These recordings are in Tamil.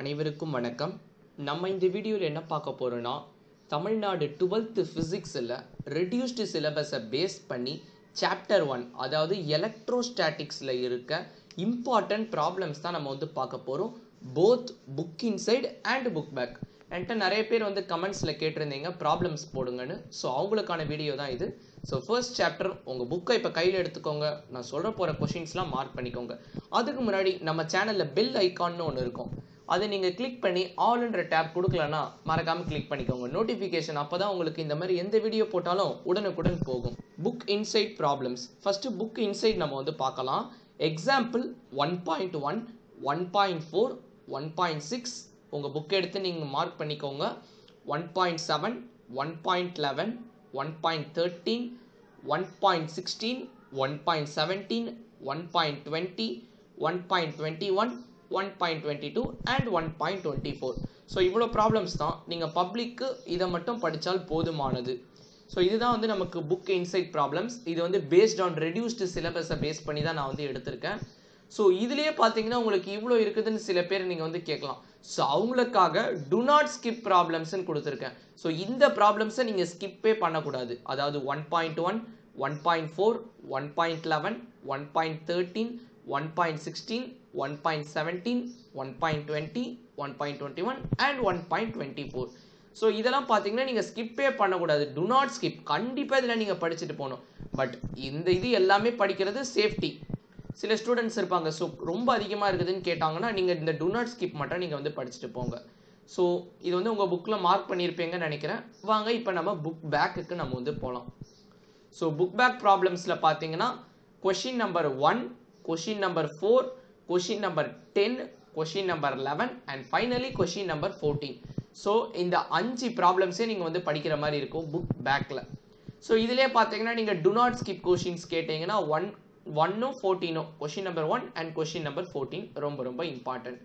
அனைவருக்கும் வணக்கம். நம்ம இந்த வீடியோவில் என்ன பார்க்க போகிறோன்னா தமிழ்நாடு டுவெல்த்து ஃபிசிக்ஸில் ரெடியூஸ்டு சிலபஸை பேஸ் பண்ணி சாப்டர் ஒன் அதாவது எலக்ட்ரோஸ்டாட்டிக்ஸில் இருக்க இம்பார்ட்டன்ட் ப்ராப்ளம்ஸ் தான் நம்ம வந்து பார்க்க போகிறோம் both book inside and book back என்கிட்ட நிறைய பேர் வந்து கமெண்ட்ஸில் கேட்டிருந்தீங்க ப்ராப்ளம்ஸ் போடுங்கன்னு. ஸோ அவங்களுக்கான வீடியோ தான் இது. ஸோ ஃபர்ஸ்ட் சாப்டர் உங்கள் புக்கை இப்போ கையில் எடுத்துக்கோங்க. நான் சொல்கிற போகிற கொஷின்ஸ்லாம் மார்க் பண்ணிக்கோங்க. அதுக்கு முன்னாடி நம்ம சேனலில் பெல் ஐக்கான்னு ஒன்று இருக்கும். அதை நீங்கள் கிளிக் பண்ணி ஆல்ன்ற டேப் கொடுக்கலன்னா மறக்காமல் கிளிக் பண்ணிக்கோங்க நோட்டிஃபிகேஷன் அப்போ தான் உங்களுக்கு இந்த மாதிரி எந்த வீடியோ போட்டாலும் உடனுக்குடன் போகும் book inside problems first book inside நம்ம வந்து பார்க்கலாம் example one point one one point four one point six உங்கள் புக் எடுத்து நீங்கள் மார்க் பண்ணிக்கோங்க one point seven one point eleven one point thirteen one point sixteen one point seventeen one point twenty one point twenty one one point twenty two and one point twenty four so இவ்வளோ ப்ராப்ளம்ஸ் தான் நீங்கள் பப்ளிக்கு இதை மட்டும் படித்தால் போதுமானது. ஸோ இதுதான் வந்து நமக்கு புக் இன்சைட் ப்ராப்ளம்ஸ் இது வந்து பேஸ்ட் ஆன் ரெடியூஸ்டு சிலபஸை பேஸ் பண்ணி தான் நான் வந்து எடுத்திருக்கேன். ஸோ இதுலேயே பார்த்தீங்கன்னா உங்களுக்கு இவ்வளோ இருக்குதுன்னு சில பேர் நீங்கள் வந்து கேட்கலாம். ஸோ அவங்களுக்காக டு நாட் ஸ்கிப் ப்ராப்ளம்ஸ்னு கொடுத்துருக்கேன். ஸோ இந்த ப்ராப்ளம்ஸை நீங்கள் ஸ்கிப்பே பண்ணக்கூடாது. அதாவது one point one one point four one point eleven one point thirteen one point sixteen one point seventeen one point one point twenty one and one point twenty four so இதெல்லாம் பார்த்தீங்கன்னா நீங்கள் ஸ்கிப்பே பண்ணக்கூடாது. டு நாட் ஸ்கிப் கண்டிப்பாக இதில் நீங்கள் படிச்சுட்டு போகணும். பட் இந்த இது எல்லாமே படிக்கிறது சேஃப்டி சில ஸ்டூடெண்ட்ஸ் இருப்பாங்க. ஸோ ரொம்ப அதிகமாக இருக்குதுன்னு கேட்டாங்கன்னா நீங்கள் இந்த டு நாட் ஸ்கிப் மட்டும் நீங்கள் வந்து படிச்சுட்டு போங்க. ஸோ இது வந்து உங்கள் புக்கில் மார்க் பண்ணியிருப்பீங்கன்னு நினைக்கிறேன். வாங்க இப்போ நம்ம புக் பேக்குக்கு நம்ம வந்து போகலாம் ஸோ புக் பேக் ப்ராப்ளம்ஸில் பார்த்தீங்கன்னா question number one question number four question number ten question number eleven and finally question number fourteen so இந்த அஞ்சு ப்ராப்ளம்ஸே நீங்கள் வந்து படிக்கிற மாதிரி இருக்கும் புக் பேக்கில் ஸோ இதிலே பார்த்தீங்கன்னா நீங்கள் டு நாட் ஸ்கிப் கொஷின்ஸ் கேட்டிங்கன்னா ஒன் ஒன்னும் ஃபோர்டீனும் question number one and question number fourteen ரொம்ப ரொம்ப இம்பார்ட்டன்ட்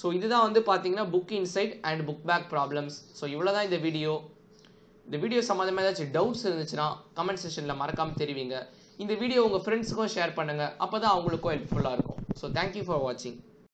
ஸோ இதுதான் வந்து பார்த்தீங்கன்னா book inside and book back problems so இவ்வளோ தான் இந்த வீடியோ இந்த வீடியோ சம்மந்தமாக ஏதாச்சும் டவுட்ஸ் இருந்துச்சுன்னா கமெண்ட் செஷனில் மறக்காமல் தெரிவிங்க. இந்த வீடியோ உங்கள் ஃப்ரெண்ட்ஸுக்கும் ஷேர் பண்ணுங்கள் அப்போ தான் அவங்களுக்கும் ஹெல்ப்ஃபுல்லாக இருக்கும். ஸோ தேங்க்யூ ஃபார் வாட்சிங்